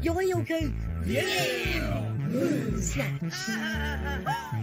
Yo, are okay. Yeah. Snatch.